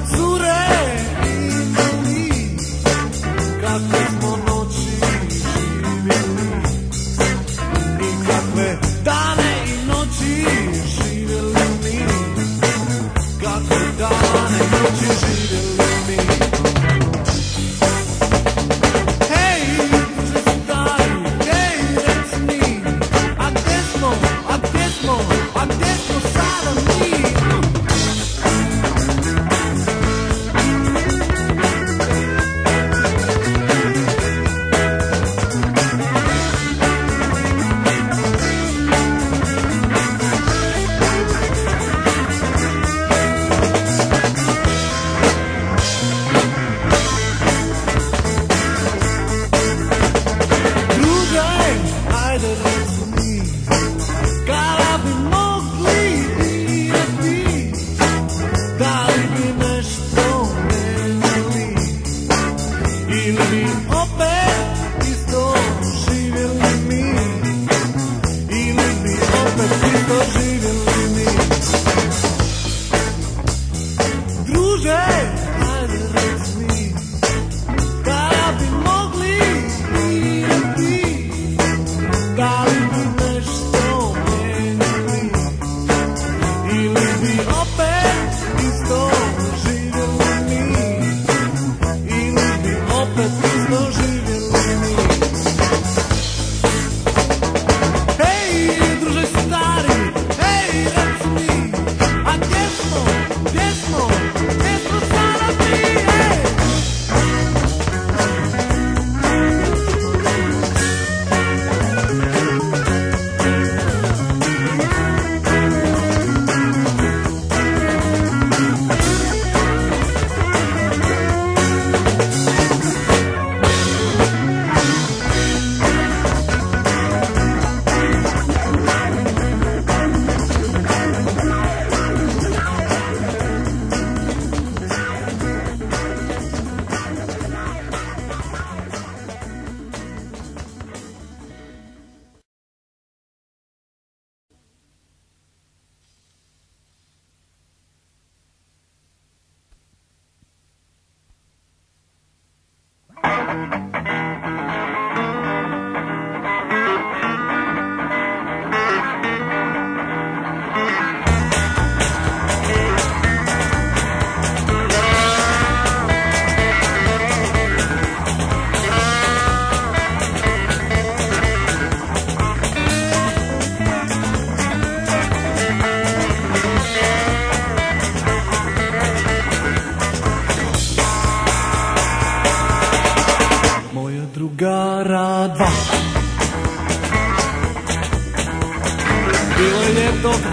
córę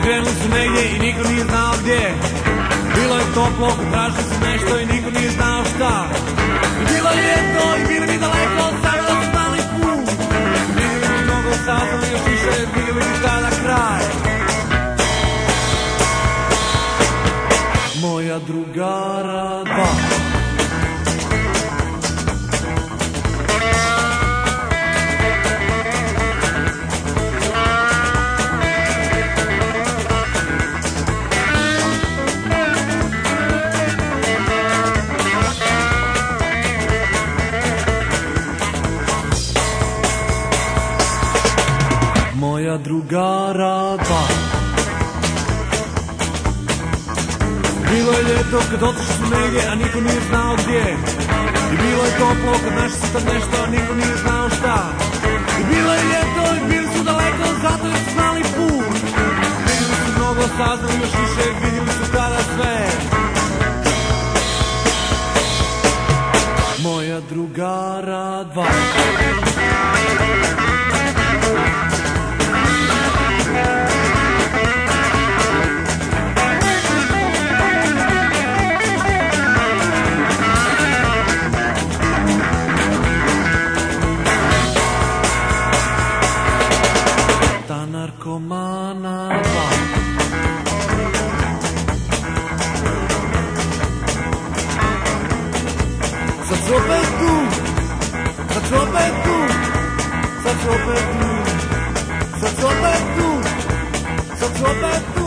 krenuli su negdje i niko nije znao gdje Bilo je toplo, tražili su nešto i niko nije znao šta. I bilo je ljeto i bili mi daleko, sada su znali put. Vidjeli mi mnogo saznali, još više vidjeli mi tada kraj. Moja drugara dva ljeto kad otišli su negdje, a niko nije znao gdje. I bilo je toplo kad našli su tad nešto, a niko nije znao šta. I bilo je ljeto i bili su daleko, zato jer su znali put. Vidjeli su mnogo, saznali još više, vidjeli su tada sve. Moja drugara dva Sad su opet tu, sad su opet tu, sad su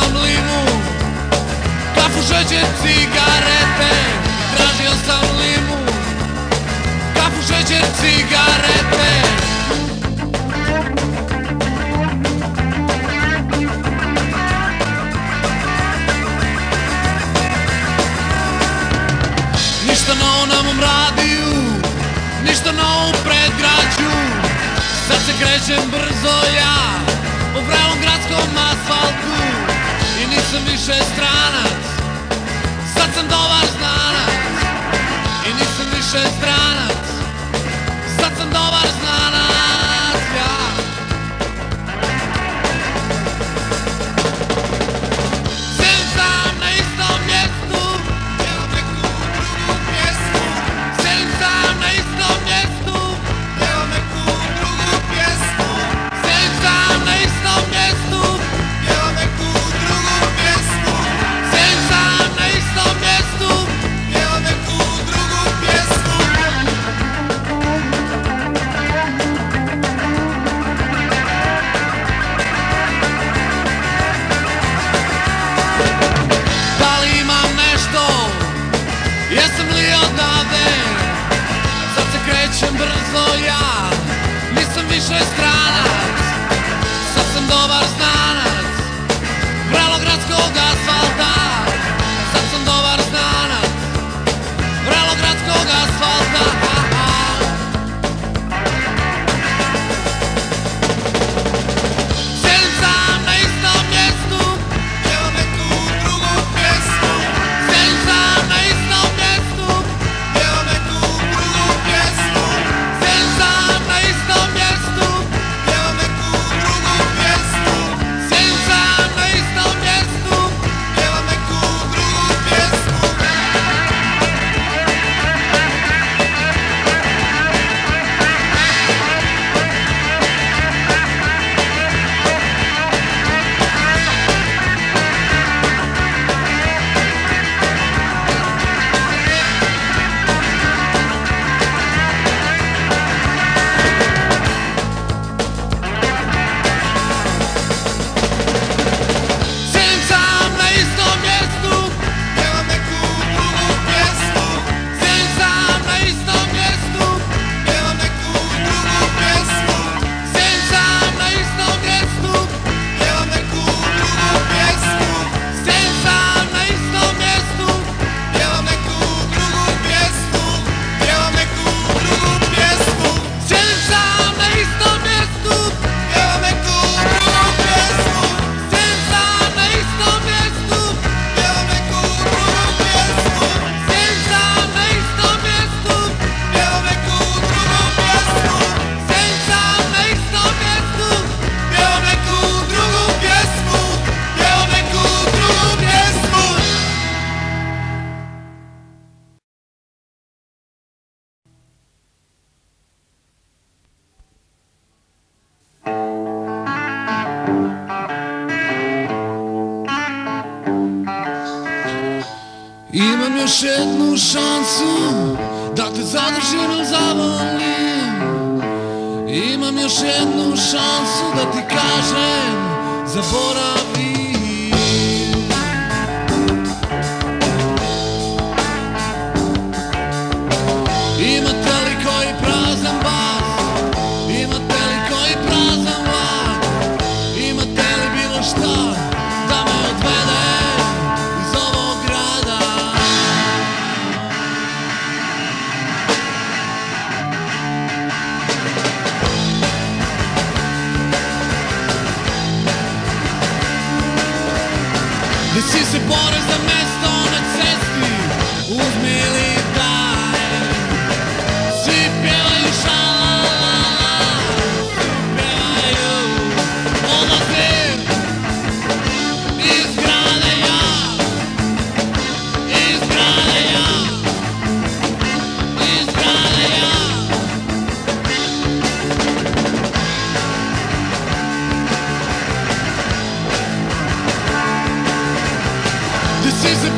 sam limu Kafu cigarete Tražio sam limu. Kafu šeće cigarete. Ništa na mom radiju Ništa novo predgrađu. Sad se krećem brzo ja Po pravom gradskom asfaltu nisam više stranac. Sad sam dobar znanac. I nisam više stranac. Sad sam dobar znanac. шанс да ти кажем за Gdje